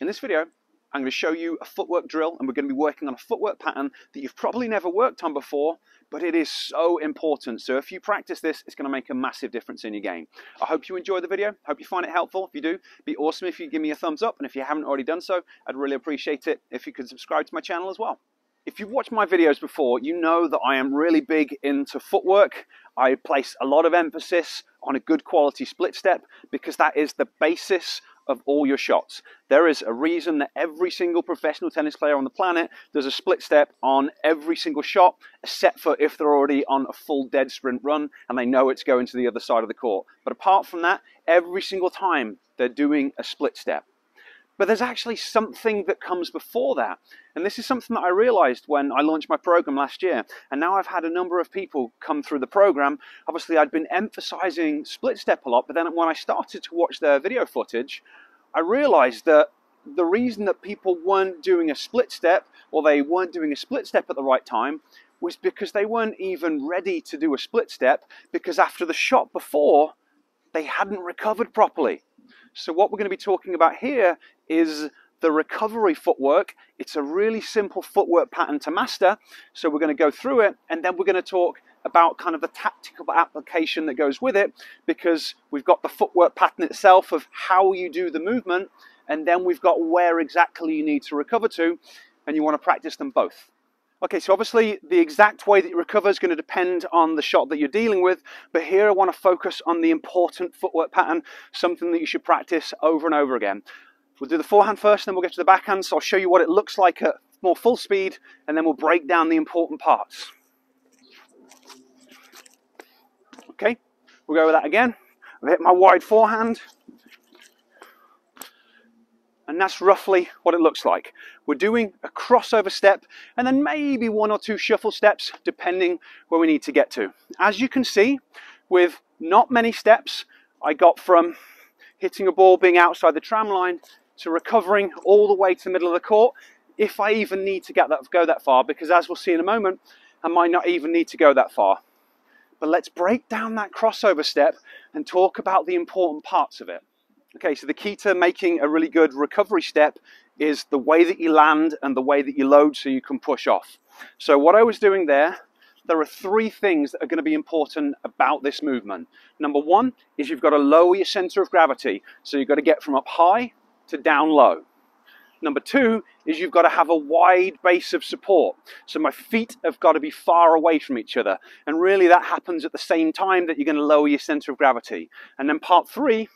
In this video, I'm going to show you a footwork drill and we're going to be working on a footwork pattern that you've probably never worked on before, but it is so important. So if you practice this, it's going to make a massive difference in your game. I hope you enjoy the video. Hope you find it helpful. If you do, be awesome if you give me a thumbs up. And if you haven't already done so, I'd really appreciate it if you could subscribe to my channel as well. If you've watched my videos before, you know that I am really big into footwork. I place a lot of emphasis on a good quality split step because that is the basis of all your shots. There is a reason that every single professional tennis player on the planet does a split step on every single shot, except for if they're already on a full dead sprint run and they know it's going to the other side of the court. But apart from that, every single time they're doing a split step. But there's actually something that comes before that. And this is something that I realized when I launched my program last year. And now I've had a number of people come through the program. Obviously, I'd been emphasizing split step a lot, but then when I started to watch their video footage, I realized that the reason that people weren't doing a split step or they weren't doing a split step at the right time was because they weren't even ready to do a split step because after the shot before, they hadn't recovered properly. So what we're going to be talking about here is the recovery footwork. It's a really simple footwork pattern to master. So we're going to go through it and then we're going to talk about kind of the tactical application that goes with it because we've got the footwork pattern itself of how you do the movement and then we've got where exactly you need to recover to and you want to practice them both. Okay, so obviously the exact way that you recover is going to depend on the shot that you're dealing with, but here I want to focus on the important footwork pattern, something that you should practice over and over again. We'll do the forehand first, then we'll get to the backhand, so I'll show you what it looks like at more full speed, and then we'll break down the important parts. Okay, we'll go with that again. I've hit my wide forehand, and that's roughly what it looks like. We're doing a crossover step and then maybe one or two shuffle steps depending where we need to get to. As you can see, with not many steps, I got from hitting a ball being outside the tram line to recovering all the way to the middle of the court if I even need to get that go that far because as we'll see in a moment I might not even need to go that far but let's break down that crossover step and talk about the important parts of it Okay, so the key to making a really good recovery step is the way that you land and the way that you load so you can push off. So what I was doing there, there are three things that are going to be important about this movement. Number one is you've got to lower your center of gravity. So you've got to get from up high to down low. Number two is you've got to have a wide base of support. So my feet have got to be far away from each other. And really that happens at the same time that you're going to lower your center of gravity. And then part three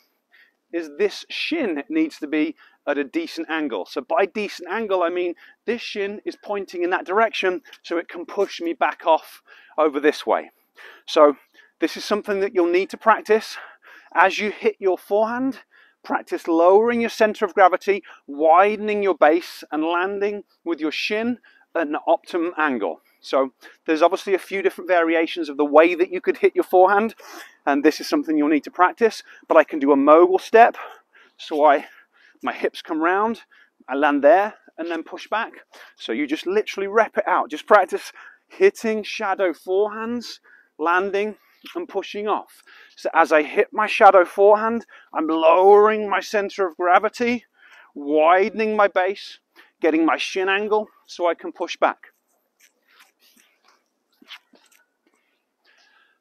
is this shin needs to be at a decent angle. So by decent angle, I mean this shin is pointing in that direction so it can push me back off over this way. So this is something that you'll need to practice as you hit your forehand. Practice lowering your center of gravity, widening your base and landing with your shin at an optimum angle. So there's obviously a few different variations of the way that you could hit your forehand, and this is something you'll need to practice, but I can do a mogul step, so I my hips come round, I land there, and then push back. So you just literally rep it out. Just practice hitting shadow forehands, landing, and pushing off. So as I hit my shadow forehand, I'm lowering my center of gravity, widening my base, getting my shin angle so I can push back.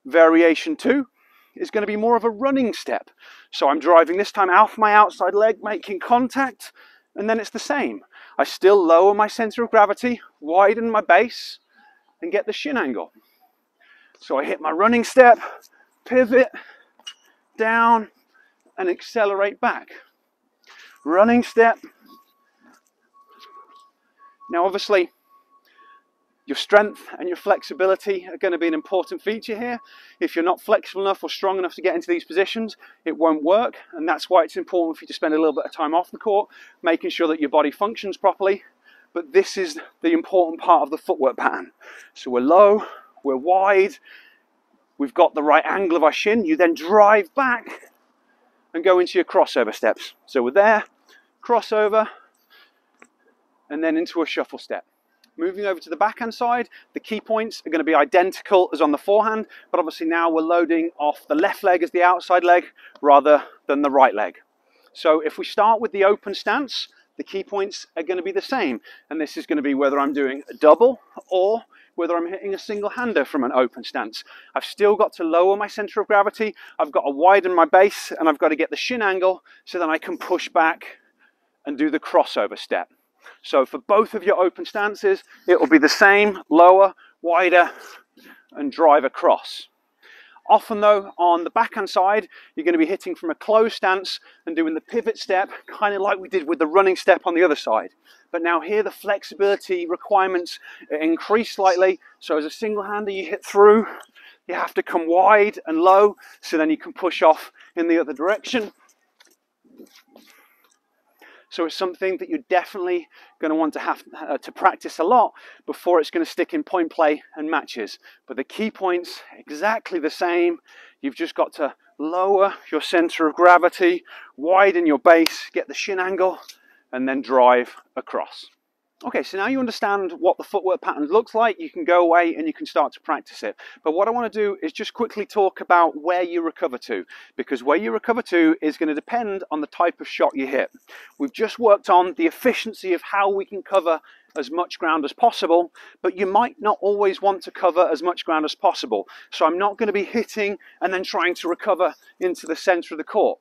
Variation two is going to be more of a running step. So I'm driving this time off my outside leg, making contact, and then it's the same. I still lower my center of gravity, widen my base, and get the shin angle. So I hit my running step, pivot, down, and accelerate back. Running step. Now obviously, your strength and your flexibility are going to be an important feature here. If you're not flexible enough or strong enough to get into these positions, it won't work. And that's why it's important for you to spend a little bit of time off the court, making sure that your body functions properly. But this is the important part of the footwork pattern. So we're low, we're wide, we've got the right angle of our shin. You then drive back and go into your crossover steps. So we're there, crossover, and then into a shuffle step. Moving over to the backhand side, the key points are going to be identical as on the forehand, but obviously now we're loading off the left leg as the outside leg rather than the right leg. So if we start with the open stance, the key points are going to be the same. And this is going to be whether I'm doing a double or whether I'm hitting a single hander from an open stance. I've still got to lower my center of gravity, I've got to widen my base, and I've got to get the shin angle so that I can push back and do the crossover step. So for both of your open stances, it will be the same, lower, wider, and drive across. Often though, on the backhand side, you're going to be hitting from a closed stance and doing the pivot step, kind of like we did with the running step on the other side. But now here the flexibility requirements increase slightly. So as a single hander, you hit through, you have to come wide and low, so then you can push off in the other direction. So it's something that you're definitely going to want to have uh, to practice a lot before it's going to stick in point play and matches. But the key points exactly the same. You've just got to lower your center of gravity, widen your base, get the shin angle, and then drive across. Okay, so now you understand what the footwork pattern looks like, you can go away and you can start to practice it. But what I want to do is just quickly talk about where you recover to, because where you recover to is going to depend on the type of shot you hit. We've just worked on the efficiency of how we can cover as much ground as possible, but you might not always want to cover as much ground as possible. So I'm not going to be hitting and then trying to recover into the center of the court.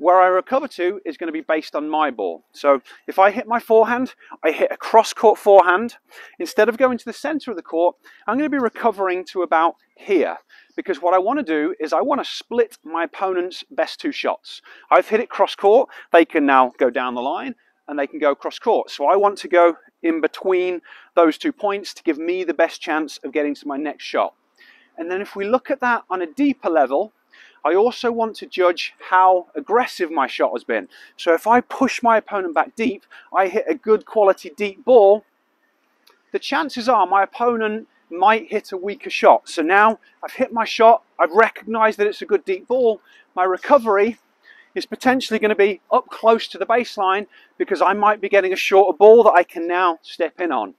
Where I recover to is going to be based on my ball. So if I hit my forehand, I hit a cross court forehand. Instead of going to the center of the court, I'm going to be recovering to about here. Because what I want to do is I want to split my opponent's best two shots. I've hit it cross court. They can now go down the line and they can go cross court. So I want to go in between those two points to give me the best chance of getting to my next shot. And then if we look at that on a deeper level, I also want to judge how aggressive my shot has been. So if I push my opponent back deep, I hit a good quality deep ball, the chances are my opponent might hit a weaker shot. So now I've hit my shot, I've recognized that it's a good deep ball, my recovery is potentially going to be up close to the baseline because I might be getting a shorter ball that I can now step in on.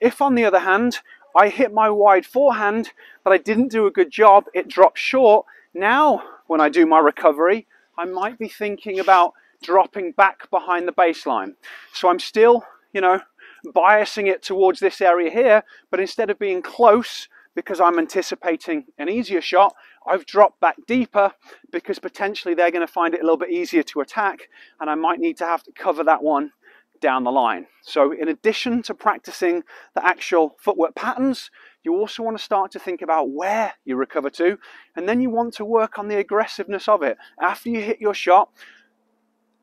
If on the other hand, I hit my wide forehand, but I didn't do a good job, it dropped short, now, when I do my recovery, I might be thinking about dropping back behind the baseline. So I'm still, you know, biasing it towards this area here, but instead of being close, because I'm anticipating an easier shot, I've dropped back deeper because potentially they're going to find it a little bit easier to attack and I might need to have to cover that one down the line. So in addition to practicing the actual footwork patterns, you also want to start to think about where you recover to, and then you want to work on the aggressiveness of it. After you hit your shot,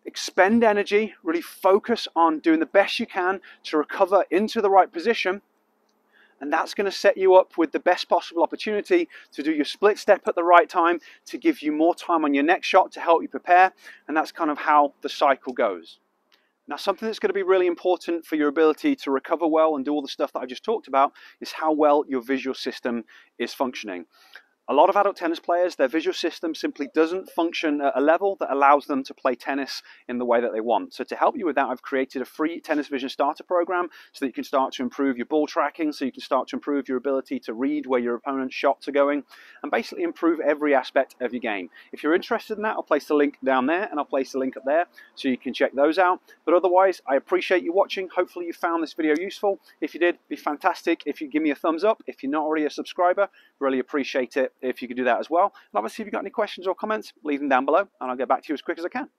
expend energy, really focus on doing the best you can to recover into the right position. And that's going to set you up with the best possible opportunity to do your split step at the right time, to give you more time on your next shot to help you prepare. And that's kind of how the cycle goes. Now, something that's going to be really important for your ability to recover well and do all the stuff that I just talked about is how well your visual system is functioning. A lot of adult tennis players, their visual system simply doesn't function at a level that allows them to play tennis in the way that they want. So to help you with that, I've created a free tennis vision starter program so that you can start to improve your ball tracking, so you can start to improve your ability to read where your opponent's shots are going, and basically improve every aspect of your game. If you're interested in that, I'll place the link down there and I'll place the link up there so you can check those out. But otherwise, I appreciate you watching. Hopefully you found this video useful. If you did, be fantastic if you give me a thumbs up. If you're not already a subscriber, really appreciate it if you could do that as well. And obviously, if you've got any questions or comments, leave them down below and I'll get back to you as quick as I can.